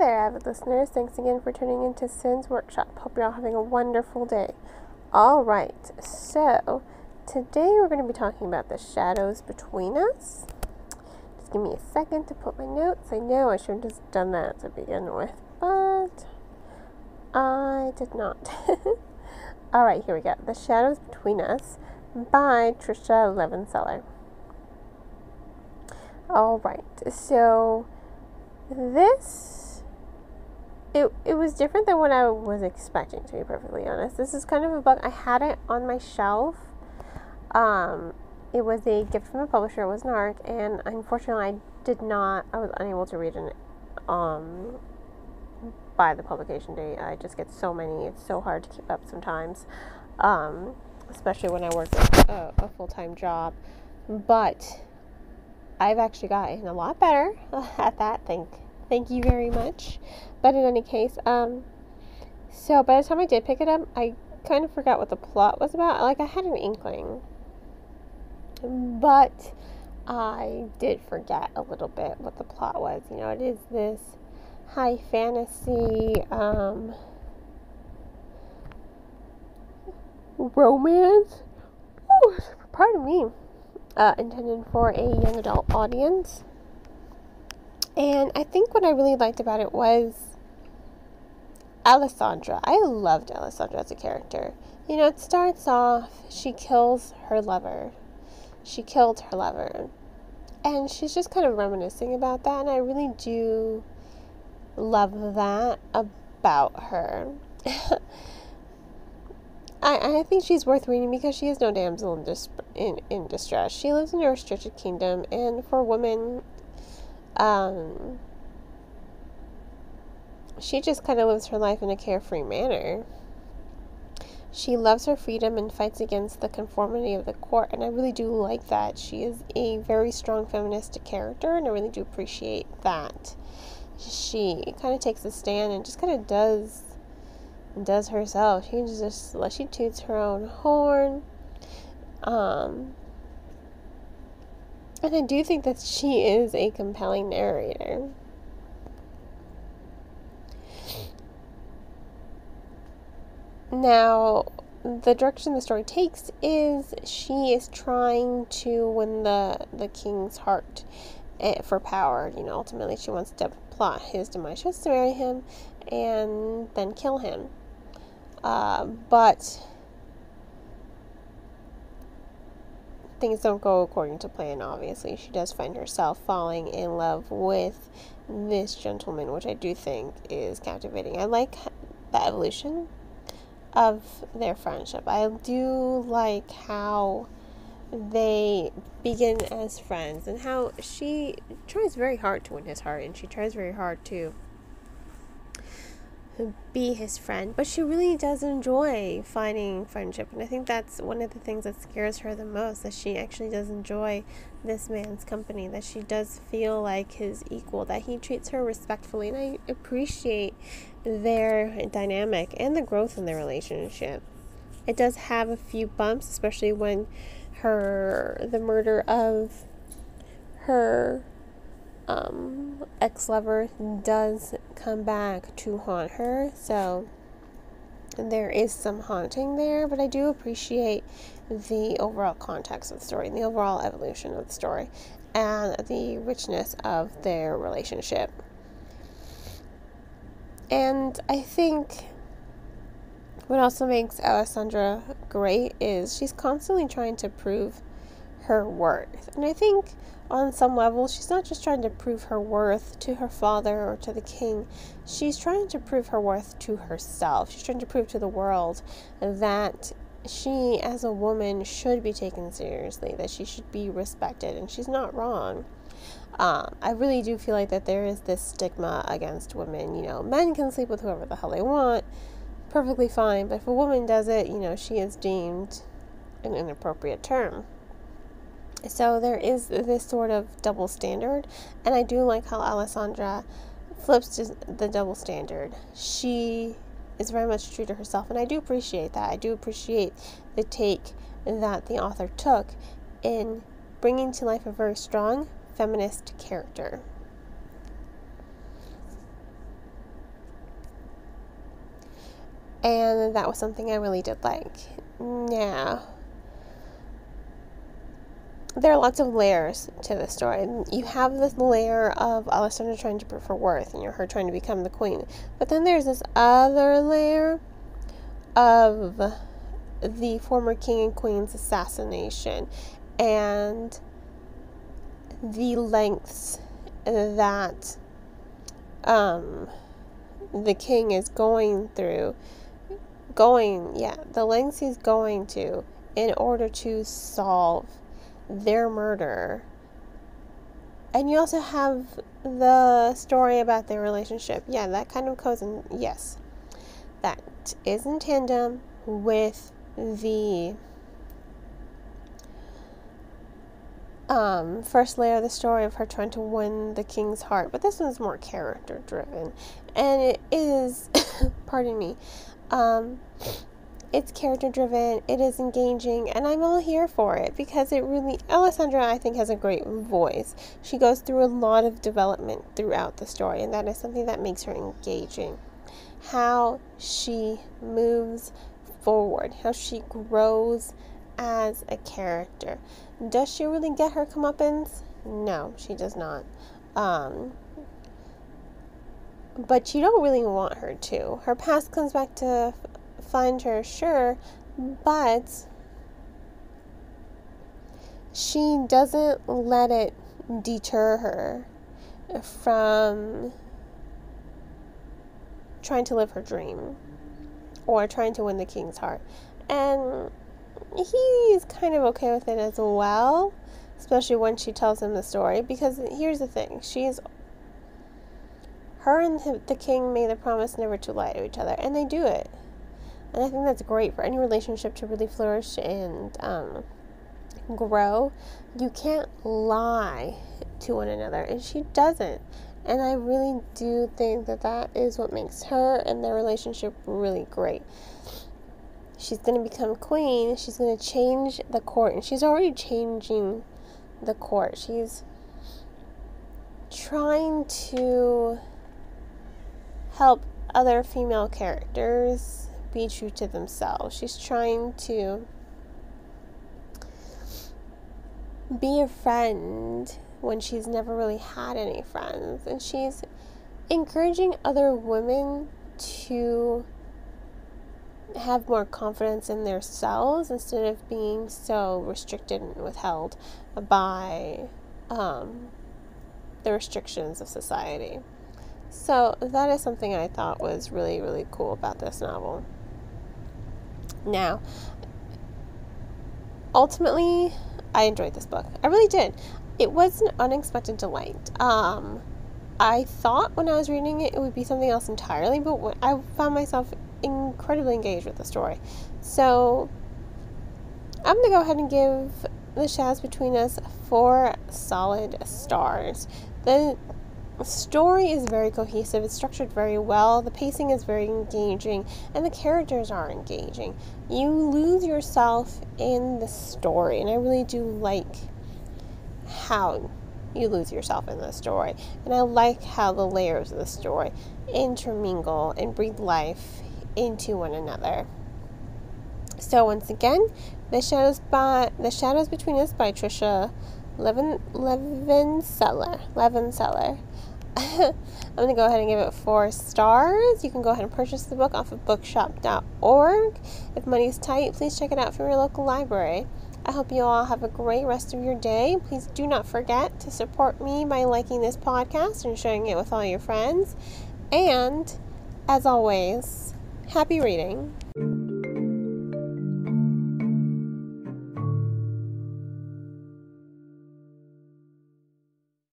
there, avid listeners. Thanks again for tuning into Cyn's Workshop. Hope you're all having a wonderful day. All right, so today we're going to be talking about the shadows between us. Just give me a second to put my notes. I know I should have just done that to begin with, but I did not. all right, here we go. The Shadows Between Us by Tricia Levenseller. All right, so this it, it was different than what I was expecting to be perfectly honest. This is kind of a book I had it on my shelf. Um, it was a gift from a publisher. It was an ARC, and unfortunately, I did not. I was unable to read it um, by the publication date. I just get so many. It's so hard to keep up sometimes, um, especially when I work a, a full time job. But I've actually gotten a lot better at that. Thank, thank you very much. But in any case, um, so by the time I did pick it up, I kind of forgot what the plot was about. Like I had an inkling, but I did forget a little bit what the plot was. You know, it is this high fantasy um, romance. Oh, pardon me uh, intended for a young adult audience. And I think what I really liked about it was Alessandra. I loved Alessandra as a character. You know, it starts off, she kills her lover. She killed her lover. And she's just kind of reminiscing about that, and I really do love that about her. I, I think she's worth reading because she is no damsel in, dis- in, in distress. She lives in a restricted kingdom, and for women, um, she just kind of lives her life in a carefree manner. She loves her freedom and fights against the conformity of the court, and I really do like that. She is a very strong feminist character, and I really do appreciate that. She kind of takes a stand and just kind of does does herself. She just she toots her own horn. Um, and I do think that she is a compelling narrator. Now, the direction the story takes is she is trying to win the the king's heart eh, for power. You know, ultimately she wants to plot his demise. She wants to marry him and then kill him. Uh, but things don't go according to plan, obviously. She does find herself falling in love with this gentleman, which I do think is captivating. I like the evolution of their friendship. I do like how they begin as friends and how she tries very hard to win his heart and she tries very hard to be his friend, but she really does enjoy finding friendship. And I think that's one of the things that scares her the most that she actually does enjoy this man's company, that she does feel like his equal, that he treats her respectfully. And I appreciate their dynamic and the growth in their relationship. It does have a few bumps, especially when her, the murder of her um, ex lover does come back to haunt her. So there is some haunting there, but I do appreciate the overall context of the story, the overall evolution of the story, and the richness of their relationship. And I think what also makes Alessandra great is she's constantly trying to prove her worth. And I think on some level, she's not just trying to prove her worth to her father or to the king, she's trying to prove her worth to herself. She's trying to prove to the world that she, as a woman, should be taken seriously, that she should be respected, and she's not wrong. Um, I really do feel like that there is this stigma against women. You know, men can sleep with whoever the hell they want, perfectly fine, but if a woman does it, you know, she is deemed an inappropriate term so there is this sort of double standard, and I do like how Alessandra flips the double standard. She is very much true to herself, and I do appreciate that. I do appreciate the take that the author took in bringing to life a very strong feminist character. And that was something I really did like. Now, there are lots of layers to the story. You have this layer of Alessandra trying to prove her worth and you're her trying to become the queen. But then there's this other layer of the former king and queen's assassination and the lengths that um, the king is going through, going, yeah, the lengths he's going to in order to solve their murder. And you also have the story about their relationship. Yeah, that kind of goes in, yes, that is in tandem with the um, first layer of the story of her trying to win the king's heart, but this one's more character driven, and it is, pardon me, um, it's character driven, it is engaging, and I'm all here for it because it really, Alessandra, I think, has a great voice. She goes through a lot of development throughout the story, and that is something that makes her engaging. How she moves forward, how she grows as a character. Does she really get her comeuppance? No, she does not. Um, but you don't really want her to. Her past comes back to find her, sure, but she doesn't let it deter her from trying to live her dream or trying to win the king's heart. And he's kind of okay with it as well, especially when she tells him the story. Because here's the thing she's. Her and the king made the promise never to lie to each other, and they do it. And I think that's great for any relationship to really flourish and um, grow. You can't lie to one another, and she doesn't. And I really do think that that is what makes her and their relationship really great. She's going to become queen. She's going to change the court. And she's already changing the court. She's trying to help other female characters be true to themselves. She's trying to be a friend when she's never really had any friends. And she's encouraging other women to have more confidence in themselves instead of being so restricted and withheld by um, the restrictions of society. So, that is something I thought was really, really cool about this novel. Now, ultimately, I enjoyed this book. I really did it was an unexpected delight. Um, I thought when I was reading it, it would be something else entirely, but I found myself incredibly engaged with the story. So I'm going to go ahead and give The Shadows Between Us four solid stars. The story is very cohesive, it's structured very well, the pacing is very engaging, and the characters are engaging. You lose yourself in the story, and I really do like how you lose yourself in the story. And I like how the layers of the story intermingle and breathe life into one another. So once again, the shadows by the shadows between us by Tricia Levin Levenseller. Levenseller. I'm gonna go ahead and give it four stars. You can go ahead and purchase the book off of bookshop.org. If money's tight, please check it out from your local library. I hope you all have a great rest of your day. Please do not forget to support me by liking this podcast and sharing it with all your friends. And as always, happy reading.